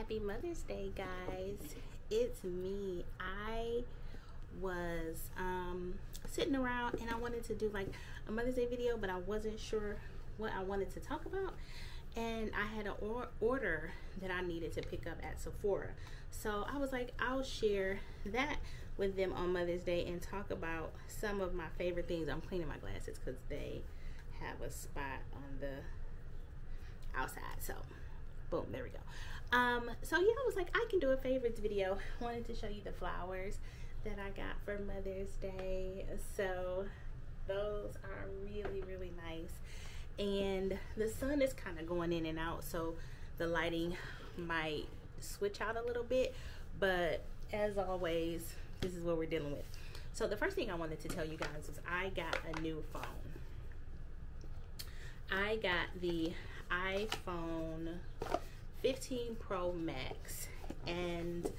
Happy Mother's Day, guys. It's me. I was um, sitting around and I wanted to do like a Mother's Day video, but I wasn't sure what I wanted to talk about. And I had an or order that I needed to pick up at Sephora. So I was like, I'll share that with them on Mother's Day and talk about some of my favorite things. I'm cleaning my glasses because they have a spot on the outside. So, boom, there we go. Um, so yeah, I was like, I can do a favorites video. Wanted to show you the flowers that I got for Mother's Day. So those are really, really nice. And the sun is kind of going in and out, so the lighting might switch out a little bit. But as always, this is what we're dealing with. So the first thing I wanted to tell you guys was I got a new phone. I got the iPhone 15 Pro Max and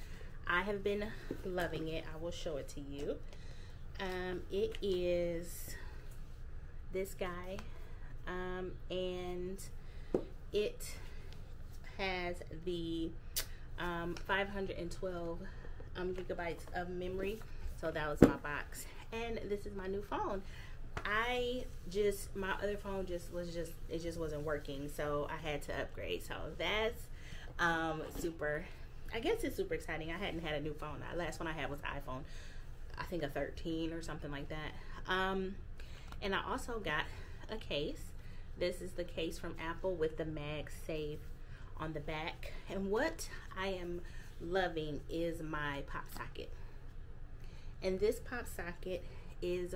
I have been loving it. I will show it to you. Um, it is this guy um, and it has the um, 512 um, gigabytes of memory. So that was my box. And this is my new phone. I just my other phone just was just it just wasn't working, so I had to upgrade. So that's um, super. I guess it's super exciting. I hadn't had a new phone. The last one I had was iPhone. I think a 13 or something like that. Um, and I also got a case. This is the case from Apple with the MagSafe on the back. And what I am loving is my pop socket. And this pop socket is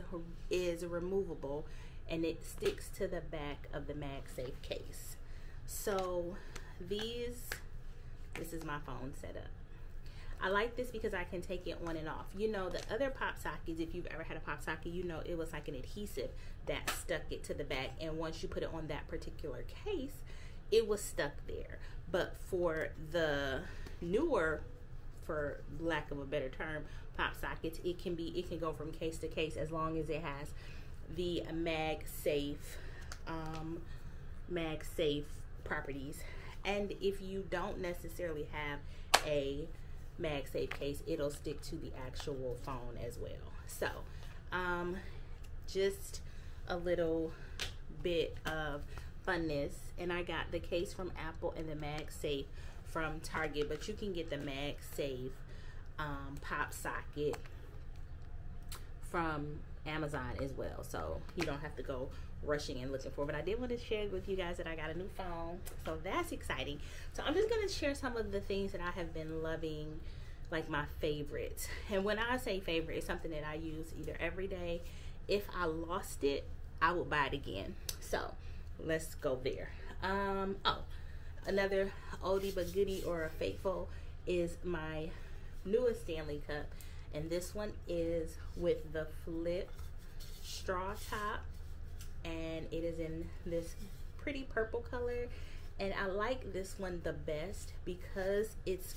is removable and it sticks to the back of the MagSafe case. So these, this is my phone setup. I like this because I can take it on and off. You know, the other pop sockets, if you've ever had a pop socket, you know it was like an adhesive that stuck it to the back. And once you put it on that particular case, it was stuck there. But for the newer, for lack of a better term, pop sockets, it can be it can go from case to case as long as it has the MagSafe um, MagSafe properties. And if you don't necessarily have a MagSafe case, it'll stick to the actual phone as well. So, um, just a little bit of funness. And I got the case from Apple and the MagSafe from Target, but you can get the MagSafe um, pop socket from Amazon as well. So you don't have to go rushing and looking for. But I did want to share with you guys that I got a new phone. So that's exciting. So I'm just going to share some of the things that I have been loving, like my favorites. And when I say favorite, it's something that I use either every day. If I lost it, I would buy it again. So let's go there. Um, oh, another oldie but goodie or a faithful is my newest Stanley Cup. And this one is with the flip straw top. And it is in this pretty purple color. And I like this one the best because it's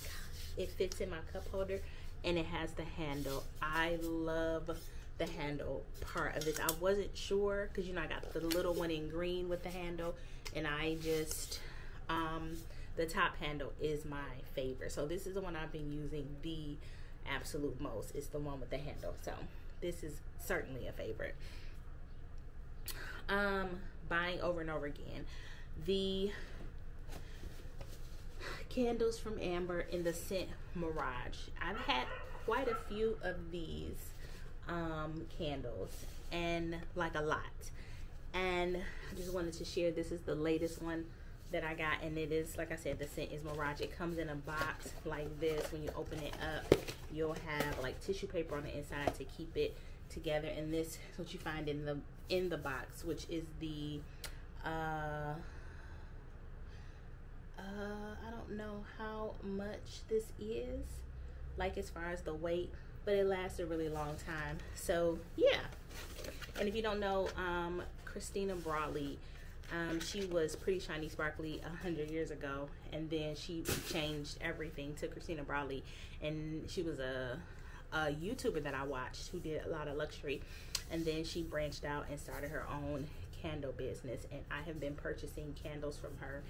it fits in my cup holder and it has the handle. I love the handle part of this. I wasn't sure because you know I got the little one in green with the handle and I just um the top handle is my favorite. So this is the one I've been using the absolute most. It's the one with the handle. So this is certainly a favorite. Um, buying over and over again. The candles from AEMBR in the scent Mirage. I've had quite a few of these um, candles and like a lot. And I just wanted to share this is the latest one that I got and it is like I said the scent is Mirage it comes in a box like this when you open it up you'll have like tissue paper on the inside to keep it together and this is what you find in the in the box which is the uh uh I don't know how much this is like as far as the weight but it lasts a really long time. So yeah. And if you don't know um Christina Brawley um, she was pretty shiny sparkly a hundred years ago, and then she changed everything to Christina Brawley, and she was a, a YouTuber that I watched who did a lot of luxury, and then she branched out and started her own candle business, and I have been purchasing candles from her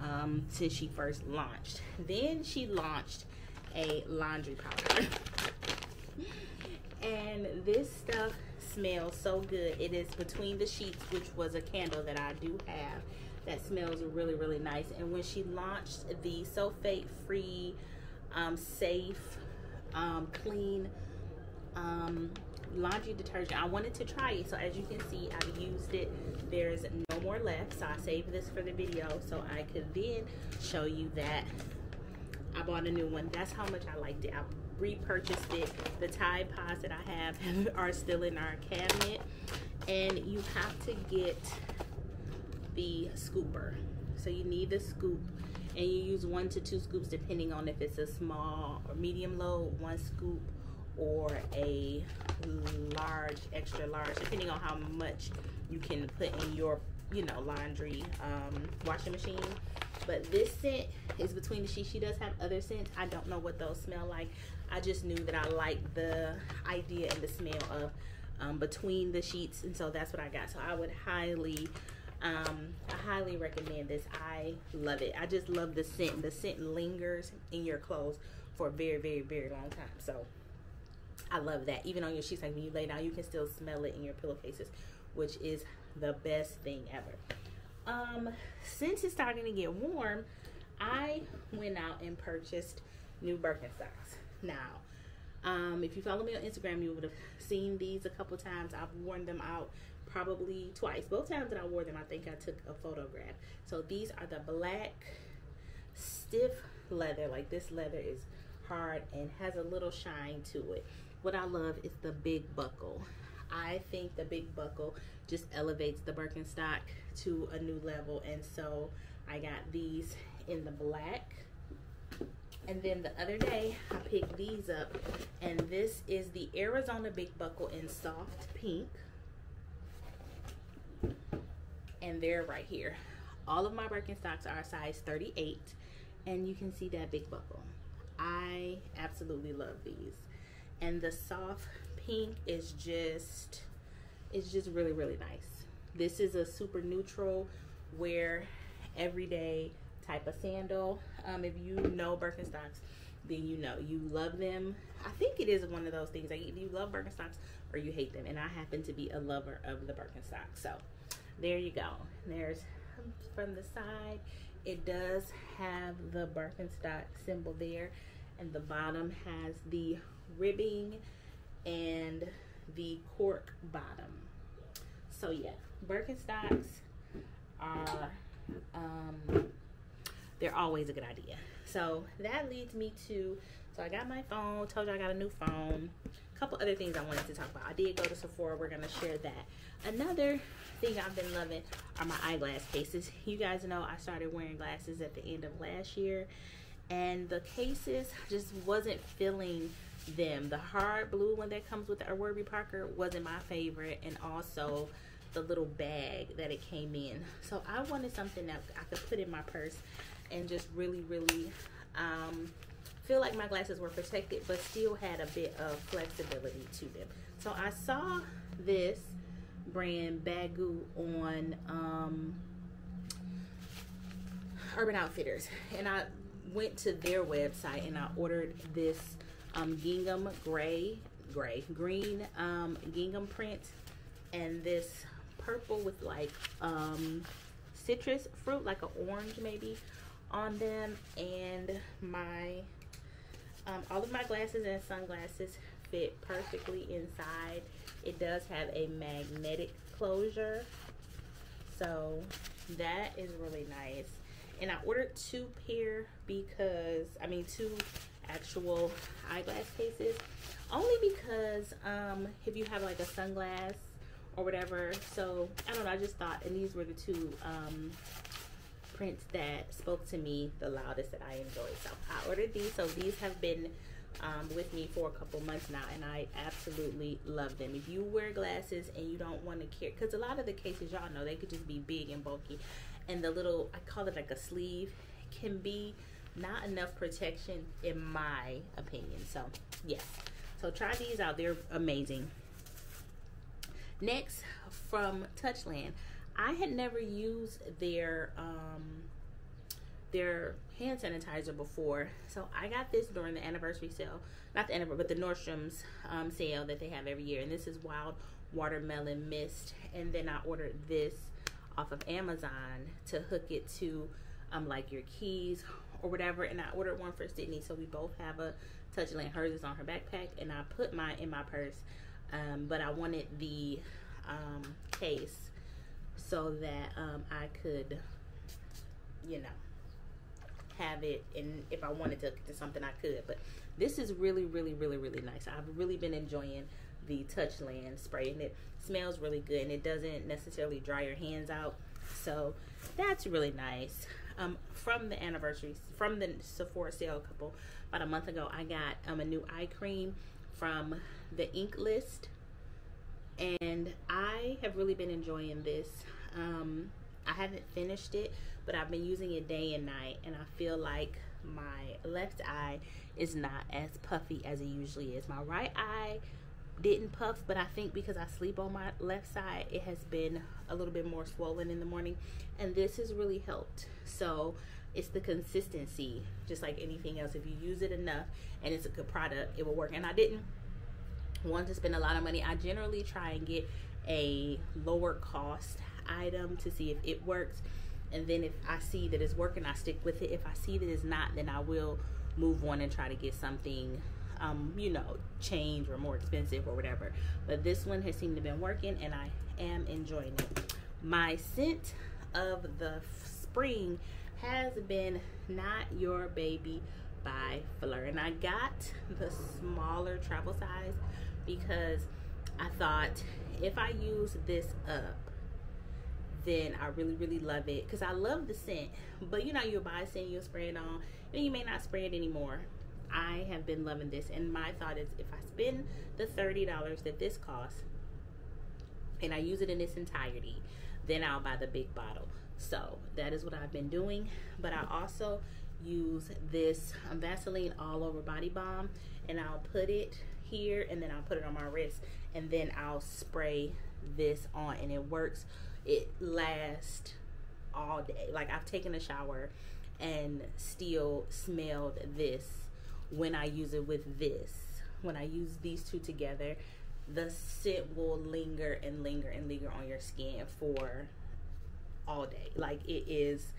um, since she first launched. Then she launched a laundry powder. and this stuff smells so good. It is Between the Sheets, which was a candle that I do have that smells really, really nice. And when she launched the sulfate free, um, safe, um, clean um, laundry detergent, I wanted to try it. So as you can see, I've used it. There's no more left. So I saved this for the video so I could then show you that I bought a new one. That's how much I liked it. I repurchased it. The Tide Pods that I have are still in our cabinet. And you have to get the scooper. So you need the scoop and you use one to two scoops depending on if it's a small or medium load, one scoop or a large, extra large, depending on how much you can put in your, you know, laundry um, washing machine. But this scent is between the sheets. She does have other scents. I don't know what those smell like. I just knew that I liked the idea and the smell of um, between the sheets. And so that's what I got. So I would highly, um, I highly recommend this. I love it. I just love the scent. The scent lingers in your clothes for a very, very, very long time. So I love that. Even on your sheets, like when you lay down, you can still smell it in your pillowcases, which is the best thing ever. Um, since it's starting to get warm, I went out and purchased new Birkenstocks. Now, um, if you follow me on Instagram, you would have seen these a couple times. I've worn them out probably twice. Both times that I wore them, I think I took a photograph. So these are the black stiff leather. Like this leather is hard and has a little shine to it. What I love is the big buckle. I think the big buckle just elevates the Birkenstock to a new level. And so I got these in the black. And then the other day I picked these up and this is the Arizona Big Buckle in soft pink. And they're right here. All of my Birkenstocks are size 38 and you can see that big buckle. I absolutely love these. And the soft pink is just it's just really really nice. This is a super neutral wear everyday type of sandal. Um, if you know Birkenstocks then you know. You love them. I think it is one of those things. Like if you love Birkenstocks or you hate them and I happen to be a lover of the Birkenstocks. So there you go there's from the side it does have the Birkenstock symbol there and the bottom has the ribbing and the cork bottom. So yeah, Birkenstocks are um, they're always a good idea. So that leads me to so I got my phone, told you I got a new phone. Couple other things I wanted to talk about. I did go to Sephora, we're gonna share that. Another thing I've been loving are my eyeglass cases. You guys know I started wearing glasses at the end of last year and the cases just wasn't filling them. The hard blue one that comes with the Warby Parker wasn't my favorite, and also the little bag that it came in. So I wanted something that I could put in my purse and just really, really um, feel like my glasses were protected, but still had a bit of flexibility to them. So I saw this brand Baggu on um, Urban Outfitters, and I went to their website and I ordered this um, gingham gray, gray, green um, gingham print and this purple with like um, citrus fruit, like an orange maybe on them. And my, um, all of my glasses and sunglasses fit perfectly inside. It does have a magnetic closure. So that is really nice. And I ordered two pair because, I mean, two actual eyeglass cases only because um if you have like a sunglass or whatever so i don't know i just thought and these were the two um prints that spoke to me the loudest that i enjoyed so i ordered these so these have been um, with me for a couple months now and I absolutely love them. If you wear glasses and you don't want to care, because a lot of the cases y'all know they could just be big and bulky and the little, I call it like a sleeve, can be not enough protection in my opinion. So yes. So try these out. They're amazing. Next from Touchland. I had never used their um, their hand sanitizer before. So I got this during the anniversary sale, not the anniversary, but the Nordstrom's um, sale that they have every year. And this is Wild Watermelon Mist. And then I ordered this off of Amazon to hook it to um, like your keys or whatever. And I ordered one for Sydney, so we both have a Touchland. Hers is on her backpack, and I put mine in my purse. Um, but I wanted the um, case so that um, I could, you know, have it and if I wanted to to something I could. But this is really, really, really, really nice. I've really been enjoying the Touchland spray and it smells really good and it doesn't necessarily dry your hands out. So that's really nice. Um, from the anniversary, from the Sephora sale couple, about a month ago, I got um, a new eye cream from the Inkey List. And I have really been enjoying this. Um, I haven't finished it, but I've been using it day and night, and I feel like my left eye is not as puffy as it usually is. My right eye didn't puff, but I think because I sleep on my left side, it has been a little bit more swollen in the morning, and this has really helped. So it's the consistency, just like anything else. If you use it enough and it's a good product, it will work. And I didn't want to spend a lot of money. I generally try and get a lower cost item to see if it works. And then if I see that it's working I stick with it. If I see that it's not then I will move on and try to get something um, you know change or more expensive or whatever. But this one has seemed to been working and I am enjoying it. My scent of the spring has been not your baby by Phlur and I got the smaller travel size because I thought if I use this up then I really, really love it because I love the scent. But you know, you'll buy a scent, you'll spray it on, and you may not spray it anymore. I have been loving this, and my thought is if I spend the $30 that this costs and I use it in its entirety, then I'll buy the big bottle. So that is what I've been doing. But I also use this Vaseline all over body balm and I'll put it here and then I'll put it on my wrist and then I'll spray this on and it works it lasts all day. Like I've taken a shower and still smelled this when I use it with this. When I use these two together, the scent will linger and linger and linger on your skin for all day. Like it is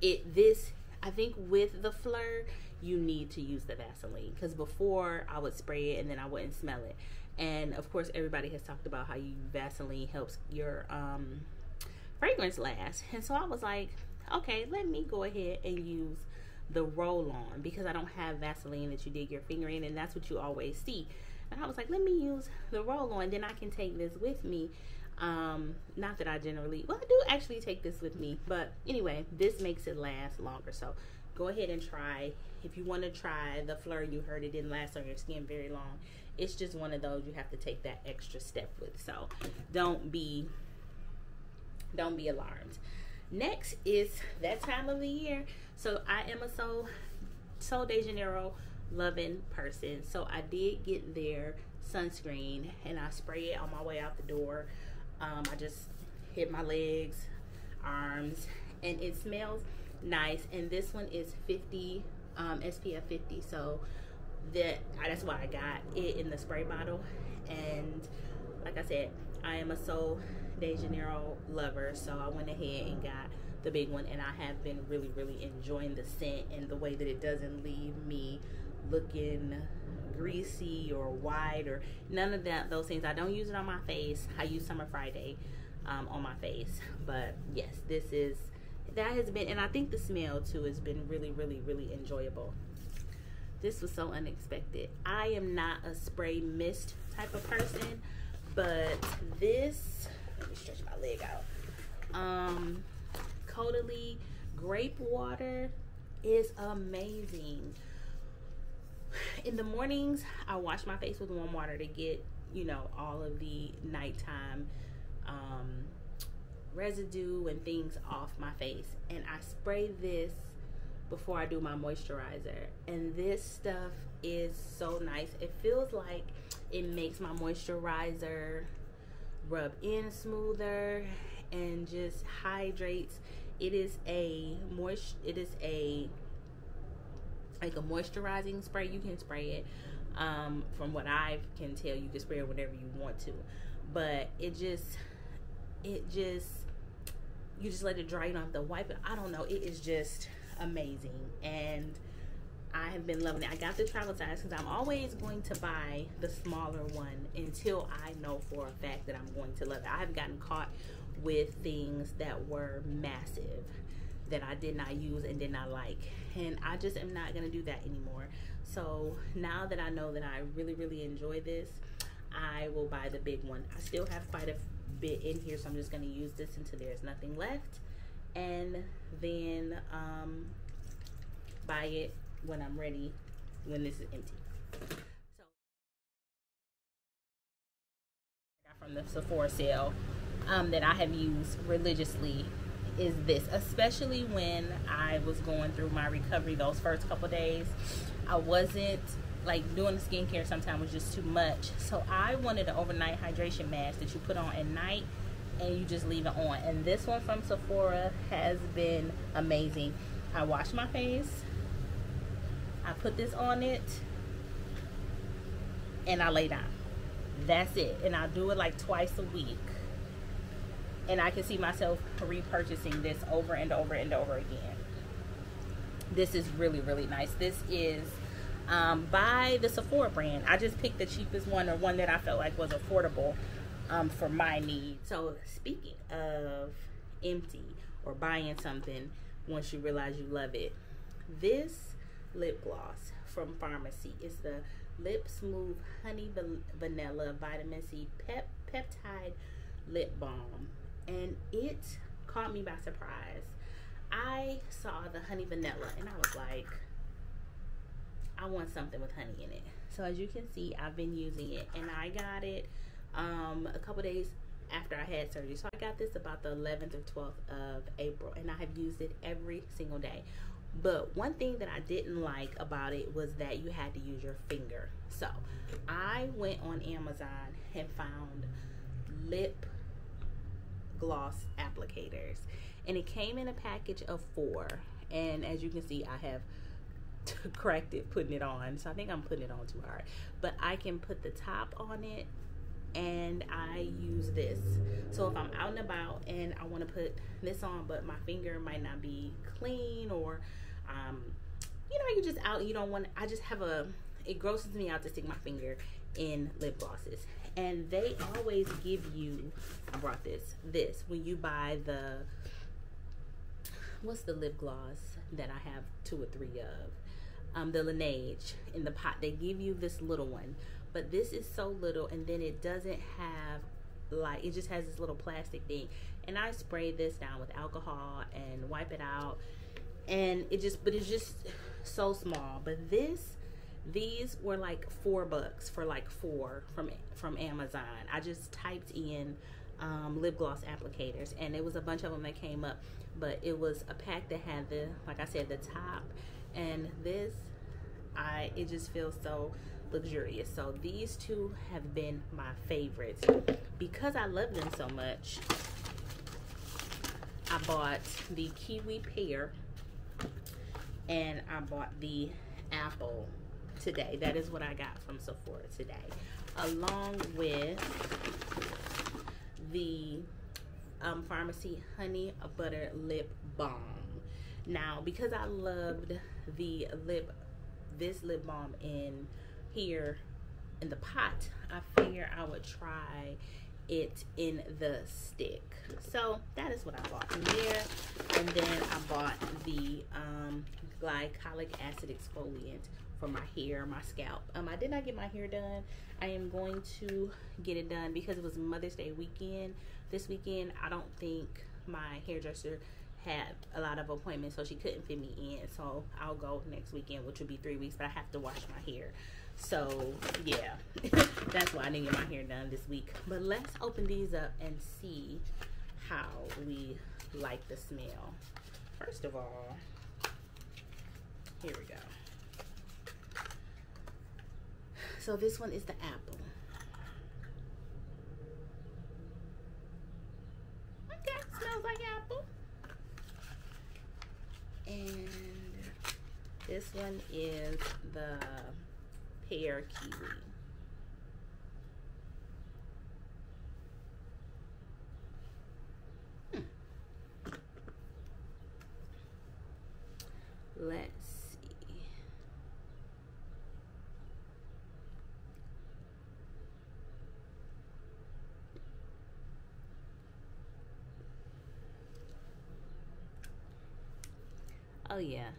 it this I think with the Phlur you need to use the Vaseline because before I would spray it and then I wouldn't smell it. And of course everybody has talked about how you Vaseline helps your um fragrance last. And so I was like, okay, let me go ahead and use the roll on because I don't have Vaseline that you dig your finger in and that's what you always see. And I was like, let me use the roll on, then I can take this with me. Um, not that I generally, well, I do actually take this with me, but anyway, this makes it last longer. So go ahead and try. If you want to try the Phlur, you heard it didn't last on your skin very long. It's just one of those you have to take that extra step with. So don't be don't be alarmed. Next is that time of the year. So I am a Sol Sol de Janeiro loving person. So I did get their sunscreen and I spray it on my way out the door. Um, I just hit my legs, arms, and it smells nice. And this one is 50 um, SPF 50. So that that's why I got it in the spray bottle. And like I said, I am a Sol de Janeiro lover, so I went ahead and got the big one, and I have been really, really enjoying the scent and the way that it doesn't leave me looking greasy or white or none of that those things. I don't use it on my face. I use Summer Friday um, on my face, but yes, this is that has been, and I think the smell too has been really, really, really enjoyable. This was so unexpected. I am not a spray mist type of person, but this let me stretch my leg out. Um, Caudalie grape water is amazing. In the mornings, I wash my face with warm water to get, you know, all of the nighttime um, residue and things off my face. And I spray this before I do my moisturizer. And this stuff is so nice. It feels like it makes my moisturizer rub in smoother and just hydrates it is a moist it is a like a moisturizing spray you can spray it um, from what i can tell you can spray it whenever you want to but it just it just you just let it dry you don't have to wipe it i don't know it is just amazing and I have been loving it. I got the travel size because I'm always going to buy the smaller one until I know for a fact that I'm going to love it. I have gotten caught with things that were massive that I did not use and did not like. And I just am not going to do that anymore. So now that I know that I really, really enjoy this, I will buy the big one. I still have quite a bit in here, so I'm just going to use this until there's nothing left. And then um, buy it when I'm ready, when this is empty. So, from the Sephora sale um, that I have used religiously is this, especially when I was going through my recovery those first couple days. I wasn't like doing the skincare sometimes was just too much. So I wanted an overnight hydration mask that you put on at night and you just leave it on. And this one from Sephora has been amazing. I wash my face, I put this on it, and I lay down. That's it. And I do it like twice a week and I can see myself repurchasing this over and over and over again. This is really, really nice. This is um, by the Sephora brand. I just picked the cheapest one or one that I felt like was affordable um, for my needs. So speaking of empty or buying something once you realize you love it, this lip gloss from Farmacy is the Lip Smooth Honey Vanilla Vitamin C Pep Peptide Lip Balm and it caught me by surprise. I saw the honey vanilla and I was like, I want something with honey in it. So as you can see, I've been using it and I got it um, a couple days after I had surgery. So I got this about the 11th or 12th of April and I have used it every single day. But one thing that I didn't like about it was that you had to use your finger. So I went on Amazon and found lip gloss applicators and it came in a package of four and as you can see I have cracked it putting it on. So I think I'm putting it on too hard but I can put the top on it and I use this. So if I'm out and about and I want to put this on but my finger might not be clean or um, you know you just out you don't want I just have a it grosses me out to stick my finger in lip glosses. And they always give you I brought this this. When you buy the what's the lip gloss that I have two or three of um, the Laneige in the pot. They give you this little one but this is so little and then it doesn't have like it just has this little plastic thing. And I spray this down with alcohol and wipe it out and it just but it's just so small. But this these were like four bucks for like four from from Amazon. I just typed in um, lip gloss applicators and it was a bunch of them that came up but it was a pack that had the like I said the top and this I it just feels so luxurious so these two have been my favorites because I love them so much I bought the kiwi pear and I bought the apple today. That is what I got from Sephora today. Along with the um, Farmacy Honey Butter Lip Balm. Now, because I loved the lip, this lip balm in here in the pot, I figured I would try it in the stick. So that is what I bought from there. And then I bought the um, glycolic acid exfoliant for my hair, my scalp. Um, I did not get my hair done. I am going to get it done because it was Mother's Day weekend. This weekend, I don't think my hairdresser had a lot of appointments, so she couldn't fit me in. So I'll go next weekend, which will be three weeks, but I have to wash my hair. So yeah, that's why I didn't get my hair done this week. But let's open these up and see how we like the smell. First of all, here we go. So this one is the apple. And this one is the pear kiwi. Oh yeah.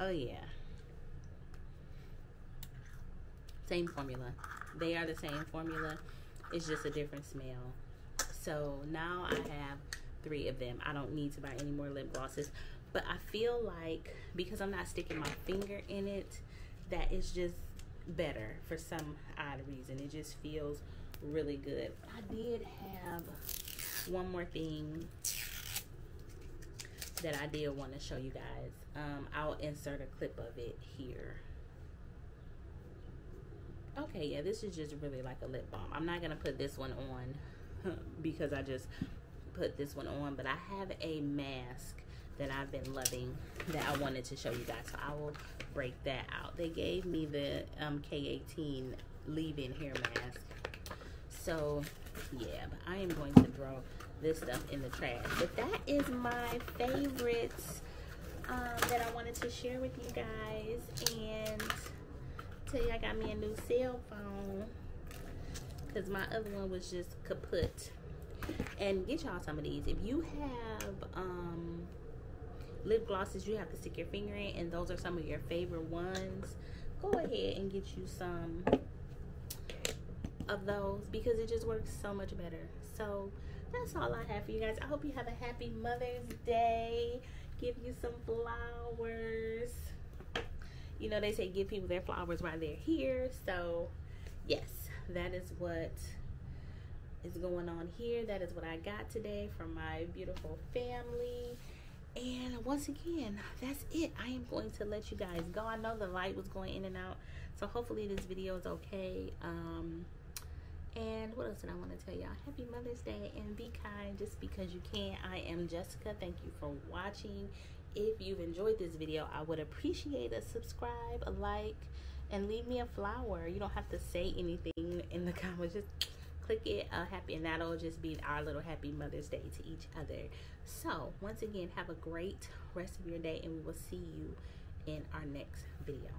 Oh yeah. Same formula. They are the same formula. It's just a different smell. So now I have three of them. I don't need to buy any more lip glosses. But I feel like because I'm not sticking my finger in it, that is just better for some odd reason. It just feels really good. I did have one more thing that I did want to show you guys. Um, I'll insert a clip of it here. Okay, yeah, this is just really like a lip balm. I'm not going to put this one on because I just put this one on, but I have a mask that I've been loving that I wanted to show you guys. So I will break that out. They gave me the um, K18 leave-in hair mask. So, yeah, but I am going to throw this stuff in the trash. But that is my favorites um, that I wanted to share with you guys. And tell you I got me a new cell phone. Because my other one was just kaput. And get y'all some of these. If you have um, lip glosses you have to stick your finger in and those are some of your favorite ones, go ahead and get you some of those because it just works so much better. So that's all I have for you guys. I hope you have a happy Mother's Day. Give you some flowers. You know, they say give people their flowers while they're here. So, yes, that is what is going on here. That is what I got today from my beautiful family. And once again, that's it. I am going to let you guys go. I know the light was going in and out. So hopefully this video is okay. Um, and what else did I want to tell y'all? Happy Mother's Day and be kind just because you can. I am Jessica. Thank you for watching. If you've enjoyed this video, I would appreciate a subscribe, a like, and leave me a flower. You don't have to say anything in the comments. Just click it uh, happy and that'll just be our little happy Mother's Day to each other. So once again, have a great rest of your day and we will see you in our next video.